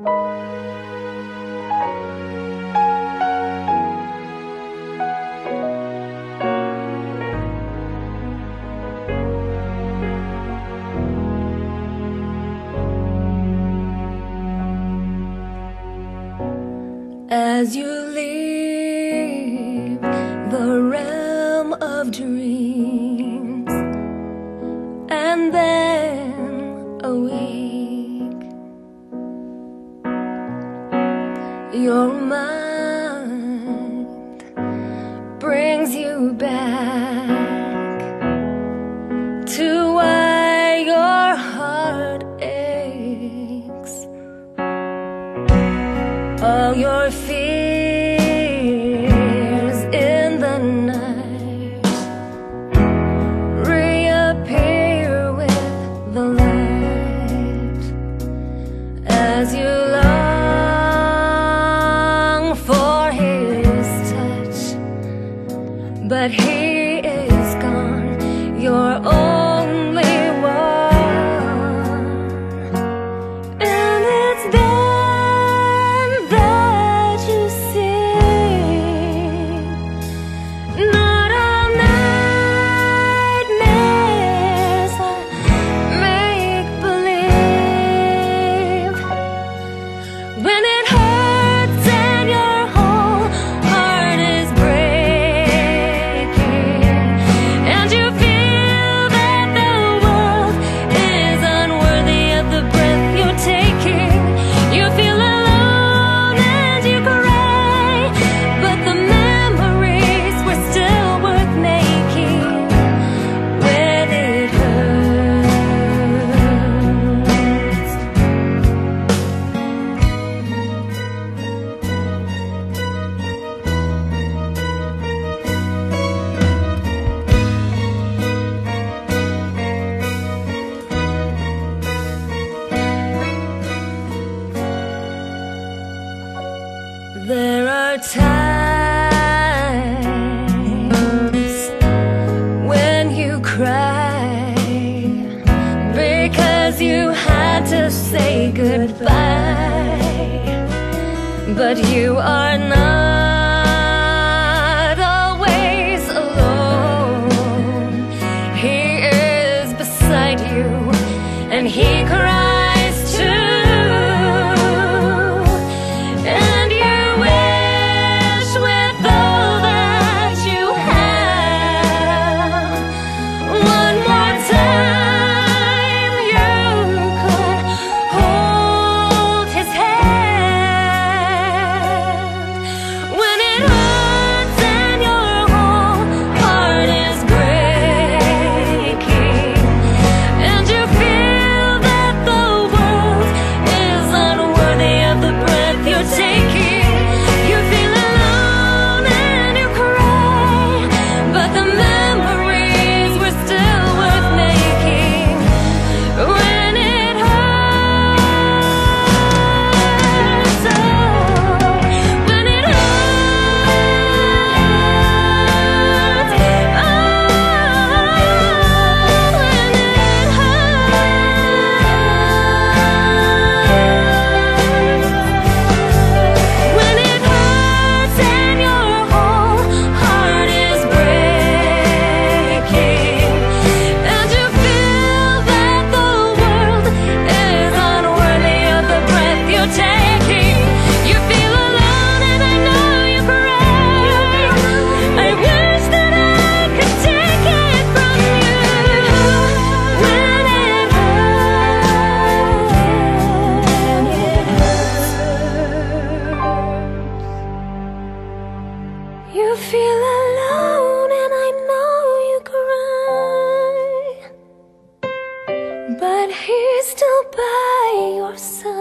As you leave the rest your mind brings you back to why your heart aches. All your fears but hey times when you cry because you had to say goodbye, but you are not always alone. He is beside you, and he. alone and I know you cry. But he's still by your side.